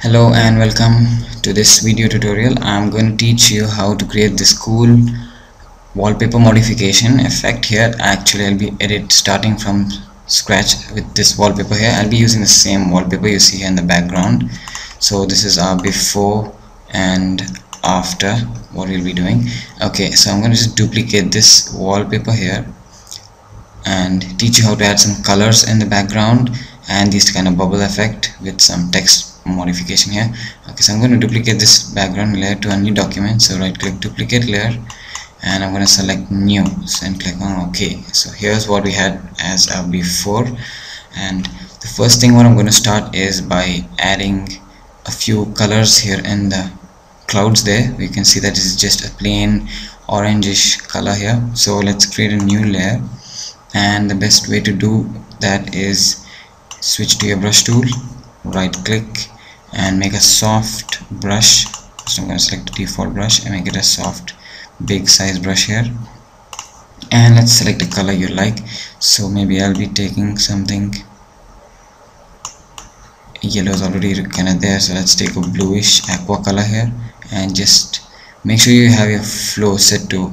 hello and welcome to this video tutorial. I'm going to teach you how to create this cool wallpaper modification effect here. Actually I'll be edit starting from scratch with this wallpaper here. I'll be using the same wallpaper you see here in the background. So this is our before and after what we'll be doing. Okay so I'm going to just duplicate this wallpaper here and teach you how to add some colors in the background and this kind of bubble effect with some text modification here. Okay so I'm going to duplicate this background layer to a new document. So right click duplicate layer and I'm going to select new. And click on OK. So here's what we had as a before. And the first thing what I'm going to start is by adding a few colors here in the clouds there. We can see that this is just a plain orangish color here. So let's create a new layer. And the best way to do that is switch to your brush tool. Right click and make a soft brush. So I'm going to select the default brush and make it a soft big size brush here. And let's select a color you like. So maybe I'll be taking something. Yellow is already kind of there. So let's take a bluish aqua color here and just make sure you have your flow set to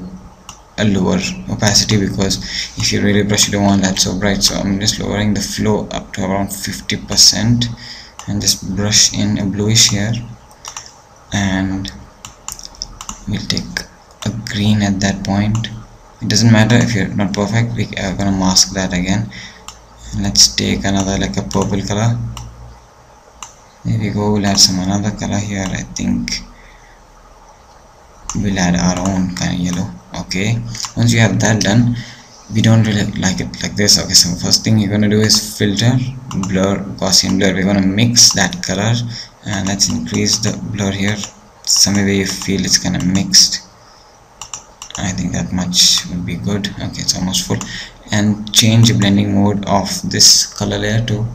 a lower opacity because if you really brush you don't want that so bright. So I'm just lowering the flow up to around 50% and just brush in a bluish here. And we'll take a green at that point. It doesn't matter if you're not perfect we are gonna mask that again. Let's take another like a purple color. There we go we'll add some another color here I think we'll add our own kind of yellow okay? Once you have that done we don't really like it like this okay? So first thing you're gonna do is filter blur Gaussian blur. We're gonna mix that color and let's increase the blur here. Some way you feel it's kind of mixed. I think that much would be good. Okay it's almost full. And change blending mode of this color layer to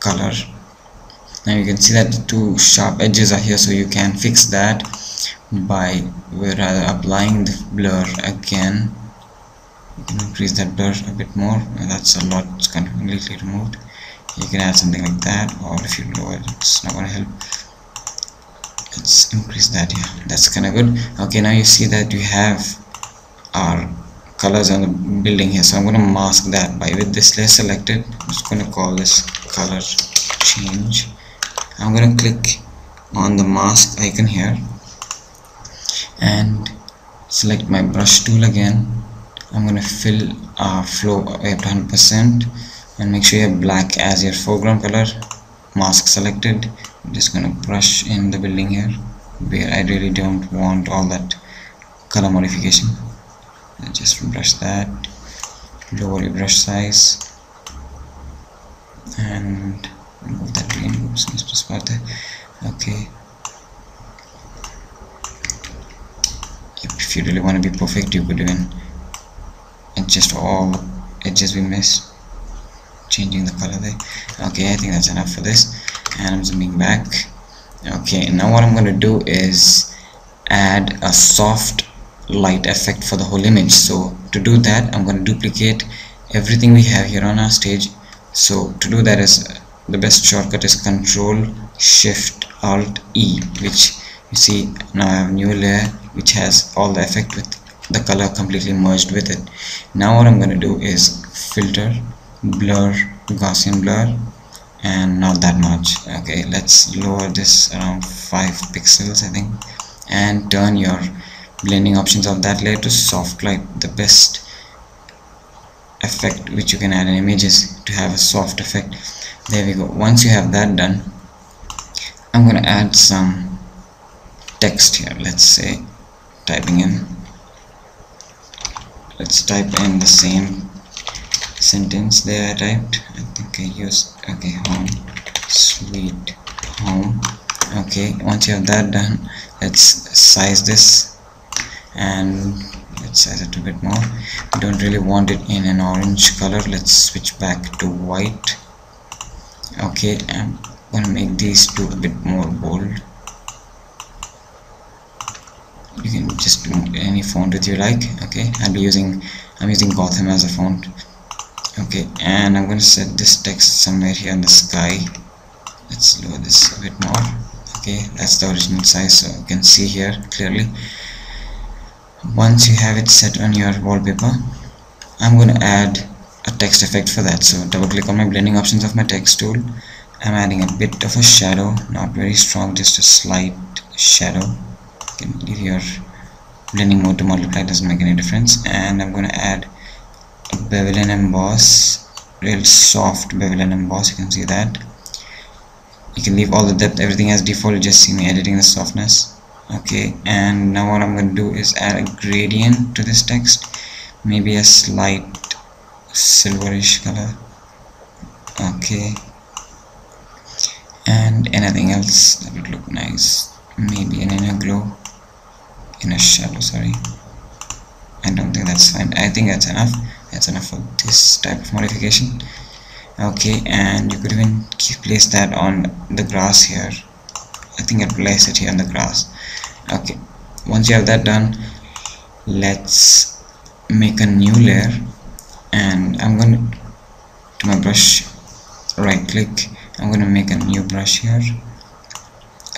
color. Now you can see that the two sharp edges are here so you can fix that by rather applying the blur again you can increase that blur a bit more that's a lot it's completely removed. You can add something like that or if you lower it it's not to help. Let's increase that yeah that's kind of good. Okay now you see that you have our colors on the building here so I'm going to mask that by with this layer selected I'm just going to call this color change. I'm going to click on the mask icon here and select my brush tool again. I'm to fill our flow to 100% and make sure you have black as your foreground color. Mask selected. I'm just gonna brush in the building here where I really don't want all that color modification. Just brush that. Lower your brush size. And remove that there. Okay if you really want to be perfect you could even adjust all edges we missed changing the color there. Okay I think that's enough for this. And I'm zooming back. Okay now what I'm going to do is add a soft light effect for the whole image. So to do that I'm going to duplicate everything we have here on our stage. So to do that is the best shortcut is control shift alt E which you see now I have new layer which has all the effect with the color completely merged with it. Now what I'm going to do is filter blur Gaussian blur and not that much. Okay let's lower this around 5 pixels I think and turn your blending options of that layer to soft light the best effect which you can add in images to have a soft effect. There we go. Once you have that done I'm gonna add some text here let's say typing in. Let's type in the same sentence there I typed. I think I used okay home sweet home. Okay once you have that done let's size this and let's size it a bit more. We don't really want it in an orange color. Let's switch back to white. Okay I'm gonna make these two a bit more bold you can just any font that you like okay? I'll be using I'm using Gotham as a font okay and I'm going to set this text somewhere here in the sky. Let's lower this a bit more okay? That's the original size so you can see here clearly. Once you have it set on your wallpaper I'm going to add a text effect for that. So double click on my blending options of my text tool. I'm adding a bit of a shadow not very strong just a slight shadow can leave your blending mode to multiply doesn't make any difference. And I'm going to add a bevel and emboss real soft bevel and emboss you can see that. You can leave all the depth everything as default you just see me editing the softness. Okay and now what I'm going to do is add a gradient to this text maybe a slight silverish color. Okay. And anything else that would look nice? Maybe an inner glow inner shadow sorry. I don't think that's fine. I think that's enough. That's enough for this type of modification. Okay and you could even place that on the grass here. I think I'll place it here on the grass. Okay once you have that done let's make a new layer. And I'm going to to my brush right click I'm going to make a new brush here.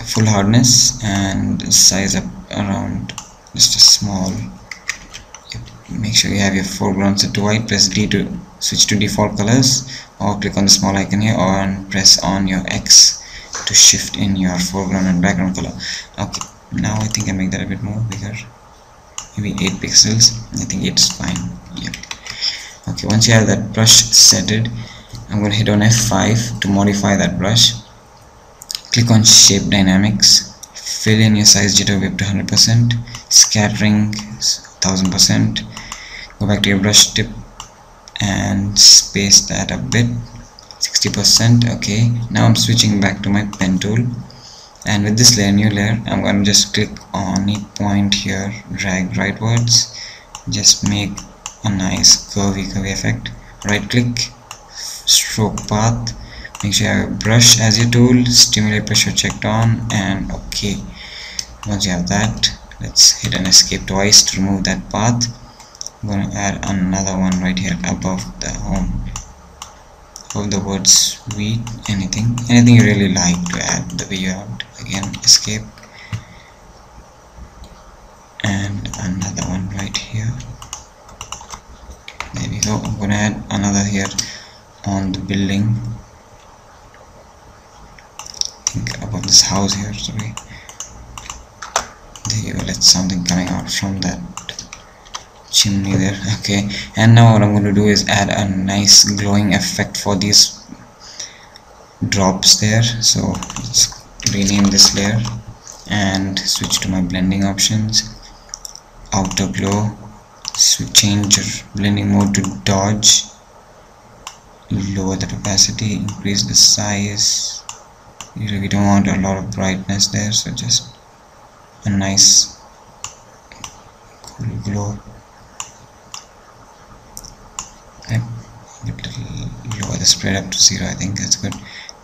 Full hardness and size up around just a small make sure you have your foreground set to white press D to switch to default colors or click on the small icon here or press on your X to shift in your foreground and background color. Okay now I think I make that a bit more bigger. Maybe 8 pixels. I think it's fine. Yeah okay once you have that brush setted I'm going to hit on F5 to modify that brush. Click on shape dynamics fill in your size jitter whip to 100% scattering 1000% go back to your brush tip and space that a bit 60% okay. Now I'm switching back to my pen tool. And with this layer new layer I'm going to just click on any point here drag rightwards. Just make a nice curvy curvy effect. Right click stroke path sure you have brush as your tool stimulate pressure checked on and okay. Once you have that let's hit an escape twice to remove that path. I'm to add another one right here above the home. Of the word sweet anything. Anything you really like to add the way you again escape. And another one right here. There we go. I'm gonna add another here on the building I think above this house here sorry. There you go let's something coming out from that chimney there okay. And now what I'm going to do is add a nice glowing effect for these drops there. So let's rename this layer and switch to my blending options. Outer glow so change your blending mode to dodge. Lower the opacity increase the size we don't want a lot of brightness there so just a nice cool glow. I lower the spread up to zero I think that's good.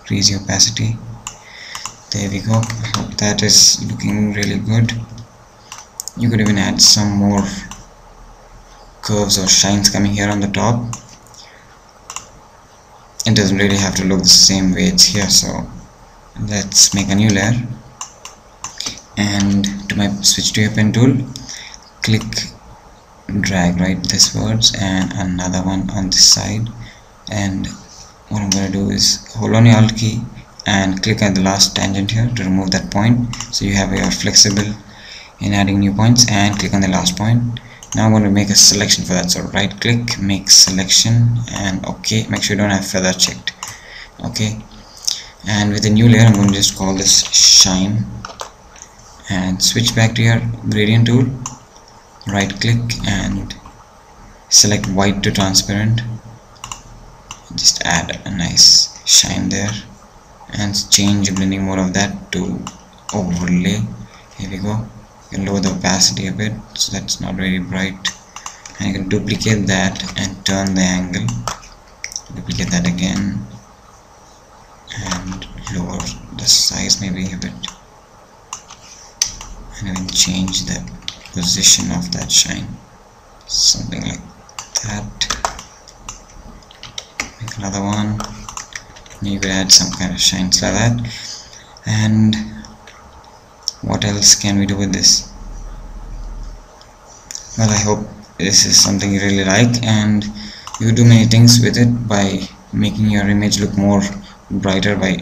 Increase the opacity. There we go. I hope that is looking really good. You could even add some more curves or shines coming here on the top. It doesn't really have to look the same way it's here so let's make a new layer. And to my switch to your pen tool click drag right this words and another one on this side. And what I'm going to do is hold on your alt key and click at the last tangent here to remove that point. So you have your flexible in adding new points and click on the last point. Now I'm going to make a selection for that. So right click make selection and okay. Make sure you don't have feather checked. Okay and with a new layer I'm going to just call this shine. And switch back to your gradient tool. Right click and select white to transparent. Just add a nice shine there. And change blending mode of that to overlay. Here we go. You can lower the opacity a bit so that's not very bright. And you can duplicate that and turn the angle. Duplicate that again and lower the size maybe a bit. And even change the position of that shine. Something like that. Make another one. You could add some kind of shines like that. And what else can we do with this? Well I hope this is something you really like and you do many things with it by making your image look more brighter by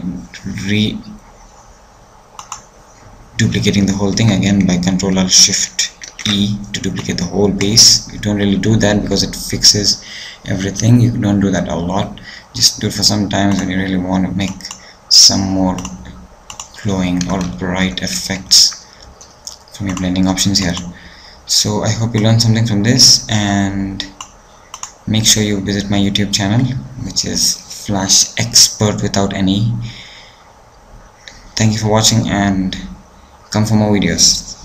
re duplicating the whole thing again by control alt shift E to duplicate the whole base. You don't really do that because it fixes everything. You don't do that a lot. Just do it for some times when you really want to make some more glowing or bright effects from your blending options here. So I hope you learned something from this and make sure you visit my YouTube channel which is Flash Expert without any. Thank you for watching and come for more videos